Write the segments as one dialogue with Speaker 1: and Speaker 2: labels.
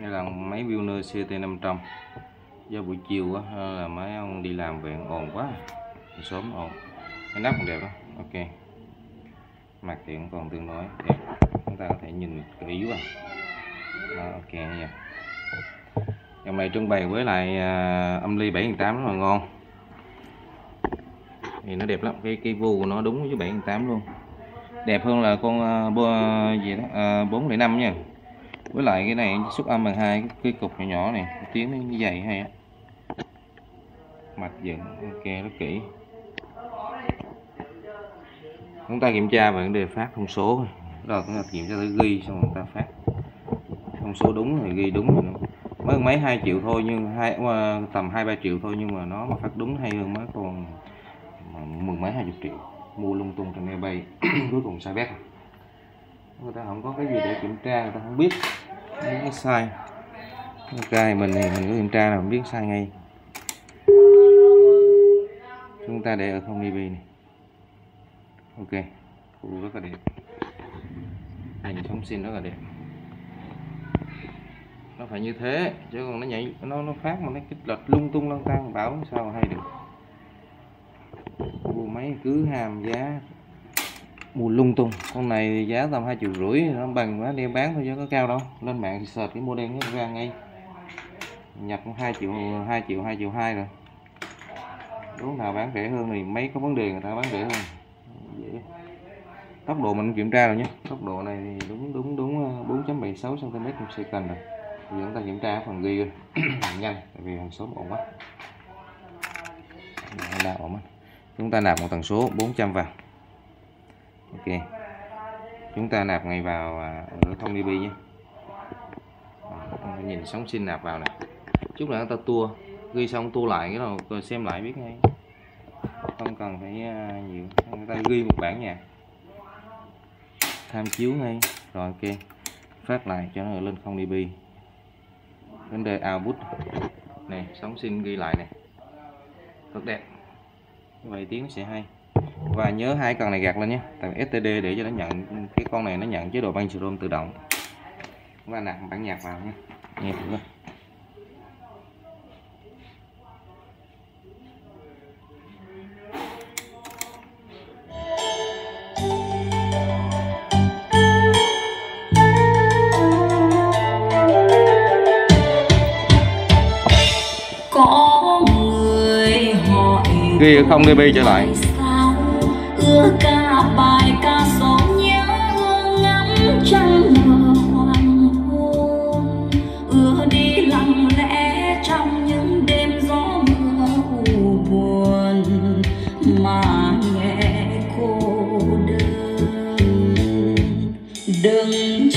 Speaker 1: đây là máy Wilner CT500 do buổi chiều á ờ, là mấy ông đi làm về ồn quá. Sớm ồn. Cái nắp còn đẹp đó ok. Mặt thì cũng còn tương đối đẹp. Chúng ta có thể nhìn kỹ quá đó, ok nha. Dòng này trưng bày với lại uh, âm ly 7800 rất là ngon. Thì nó đẹp lắm. Cái cái vu của nó đúng với 7800 luôn. Đẹp hơn là con uh, gì đó uh, 405 nha với lại cái này xúc âm bằng hai cái, cục nhỏ nhỏ này tiếng nó vậy hay á. Mặt dựng ok rất kỹ. Chúng ta kiểm tra về vấn đề phát thông số. Rồi chúng ta kiểm tra tới ghi xong chúng ta phát. Thông số đúng thì ghi đúng rồi mới mấy hai triệu thôi nhưng hai ờ, tầm hai ba triệu thôi nhưng mà nó mà phát đúng hay hơn mấy con mười mấy hai chục triệu. Mua lung tung trên eBay cuối cùng sai bét người ta không có cái gì để kiểm tra người ta không biết cái sai. Ok mình thì mình có kiểm tra là mình biết sai ngay. Chúng ta để ở không db này. Ok. Ủa, rất là đẹp. Hình thông xin rất là đẹp. Nó phải như thế chứ còn nó nhảy nó nó phát mà nó kích lệch lung tung lăn tăng bảo sao hay được. Mua máy cứ hàm giá mua lung tung. Con này giá tầm hai triệu rưỡi, nó bằng quá, đem bán thôi chứ có cao đâu. Lên mạng thì search cái model nó ra ngay. Nhập hai triệu hai triệu hai triệu hai rồi. Lúc nào bán rẻ hơn thì mấy có vấn đề người ta bán rẻ hơn. Dễ. Tốc độ mình kiểm tra rồi nhé. Tốc độ này thì đúng đúng đúng 4.76 cm một second rồi. Giờ chúng ta kiểm tra phần ghi rồi. Nhanh, tại vì hàng số ổn quá. Đa ổn quá chúng ta nạp một tần số 400 vào ok. Chúng ta nạp ngay vào à, ở thông db nhé. Nhìn sóng sinh nạp vào này chút nữa ta tua. Ghi xong tua lại cái rồi xem lại biết ngay. Không cần phải à, nhiều. Người ta ghi một bản nhạc tham chiếu ngay. Rồi, ok. Phát lại cho nó lên không db vấn đề output. Này, sóng sinh ghi lại này rất đẹp. Vậy tiếng sẽ hay và nhớ hai cần này gạt lên nhé. Tại STD để cho nó nhận cái con này nó nhận chế độ băng room tự động. Và nạp bản nhạc vào nhé. Nghe thử coi. Ghi không db trở lại
Speaker 2: ưa ca, bài ca số nhớ ngắm trăng mờ hoàng hôn. Ưa đi lặng lẽ trong những đêm gió mưa u buồn, mà nghe cô đơn. Đừng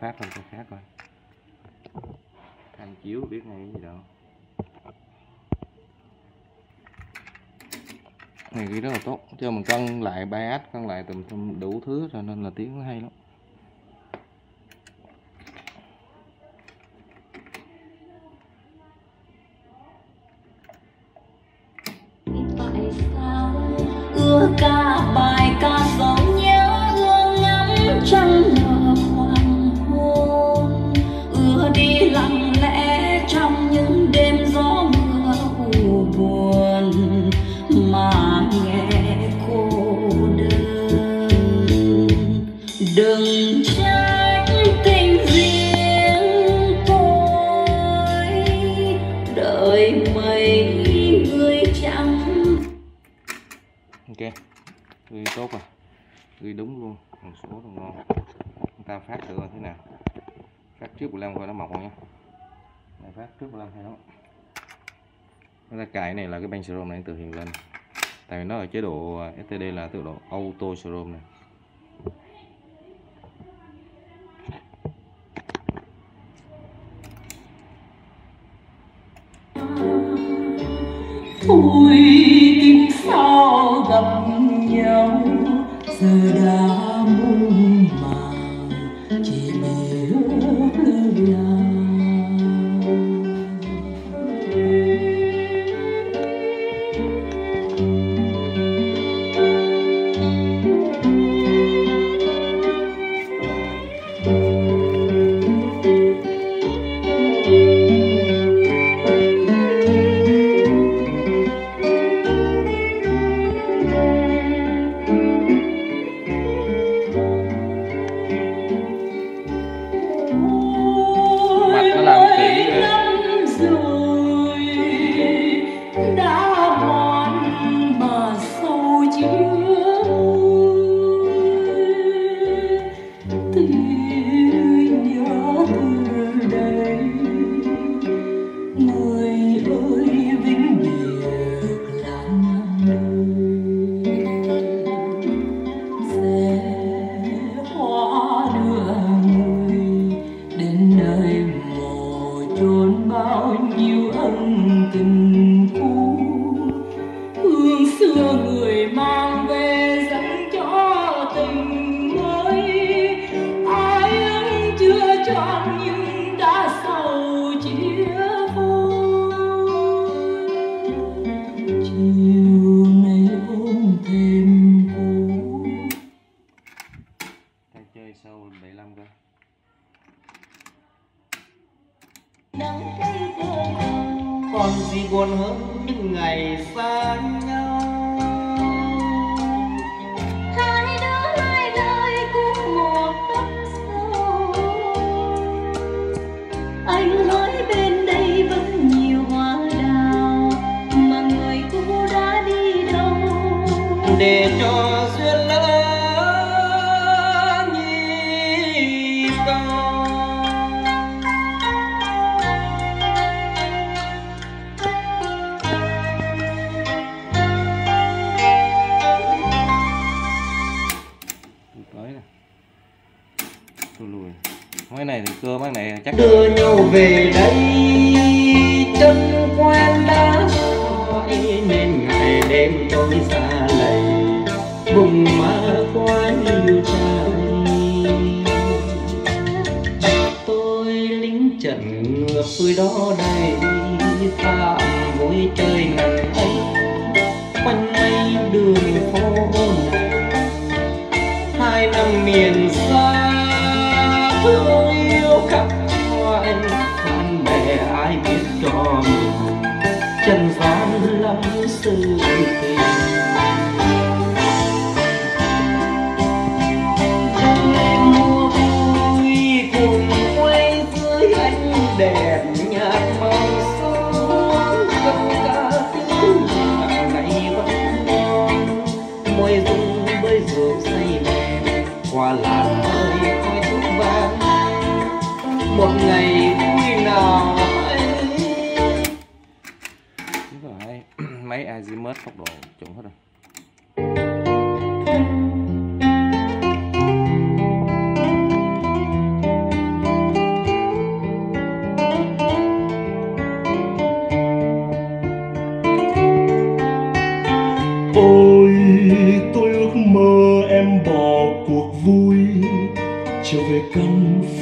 Speaker 1: phát lên con khác coi tham chiếu biết ngay cái gì đâu. Này ghi rất là tốt. Cho mình cân lại bass cân lại tùm tùm đủ thứ cho nên là tiếng nó hay lắm.
Speaker 2: Ưa ca bài
Speaker 1: ok. Ghi tốt rồi. Ghi đúng luôn. Một số còn ngon. Chúng ta phát thử coi thế nào? Phát trước 15 coi nó mọc không nhé? Này, phát trước 15 hay nó chúng ta cài này là cái banh serum này tự hiện lên. Tại vì nó ở chế độ à, STD là tự độ auto serum này.
Speaker 2: Thôi nhau giờ đã
Speaker 1: còn gì buồn hơn những ngày xa mấy này thì cơ mấy này chắc
Speaker 3: đưa nhau về đây, chân quen đã gọi nên ngày đêm tôi xa lầy vùng ma quá nhiều trai tôi lính trận ngược vui đó đây qua làng ơi khói thuốc vang một ngày vui nào ấy
Speaker 1: Đúng rồi, hay. máy azimuth tốc độ chuẩn hết rồi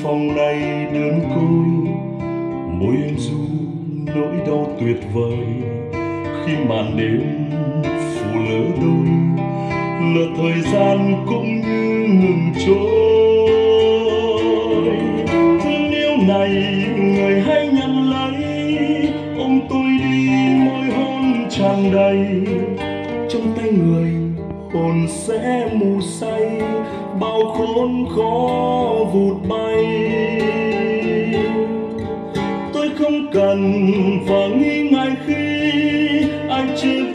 Speaker 4: phòng này đơn côi. Môi em ru nỗi đau tuyệt vời. Khi màn đêm phủ lỡ đôi là thời gian cũng như ngừng trôi. Thương yêu này người hãy nhận lấy, Ôm tôi đi môi hôn tràn đầy. Trong tay người hồn sẽ mù say, bao khốn khó vụt bay. Tôi không không cần và nghi ngại khi anh chưa